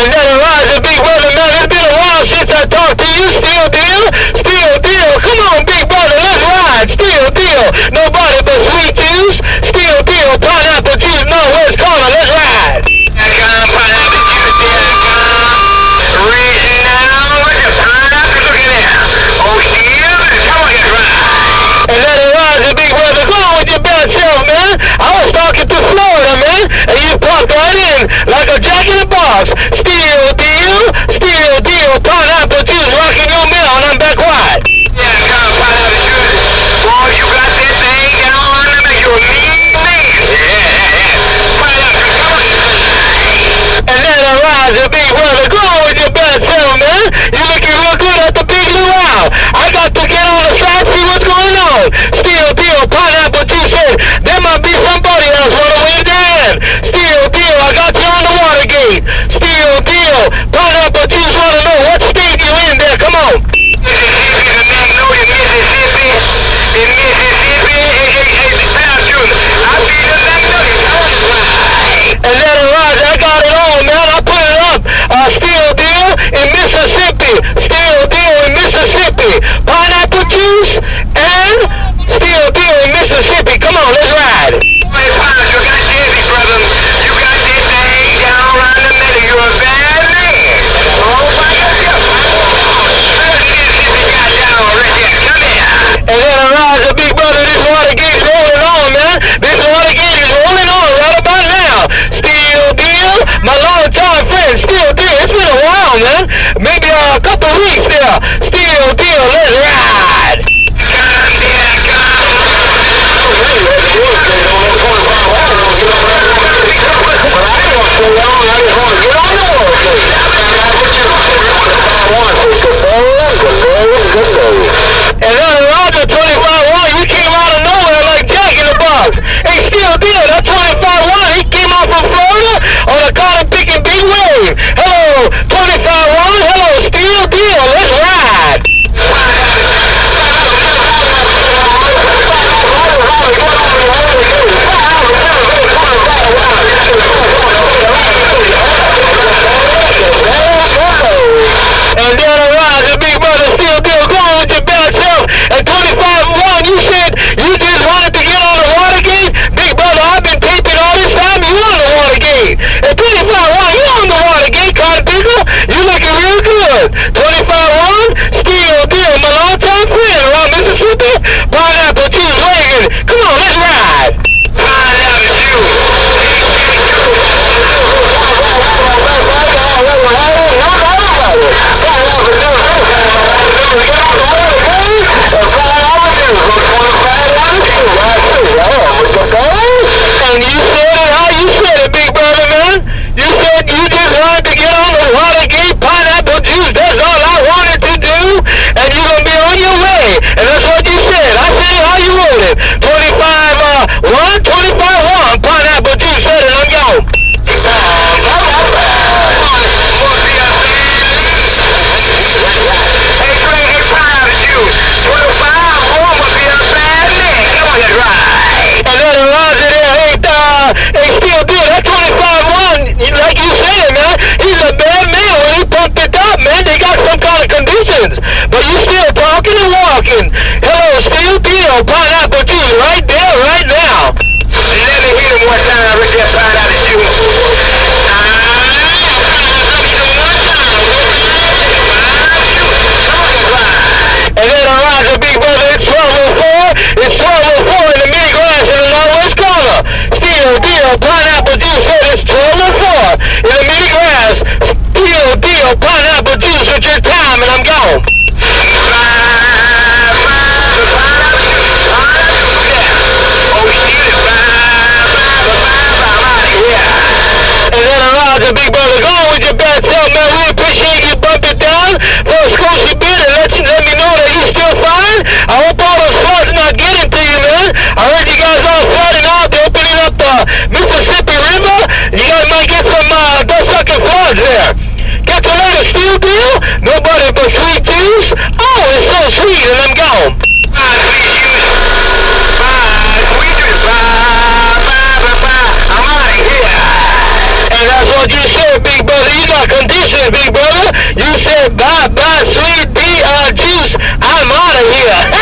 and that Elijah Big Brother. Man, it's been a while since I talked to you. steal deal? steal deal. Come on, Big Brother, let's ride. steal deal. Nobody but sweet juice. steal deal. Pineapple juice, no Let's ride. And that Elijah Big Brother, with your bad self, man. I was talking to Florida, man, and you popped right in like a jacket uh, steal deal in Mississippi. Steal deal in Mississippi. Pineapple juice and steal deal in Mississippi. Here, big brother. You said bye-bye, sweet pea uh, juice. I'm out of here.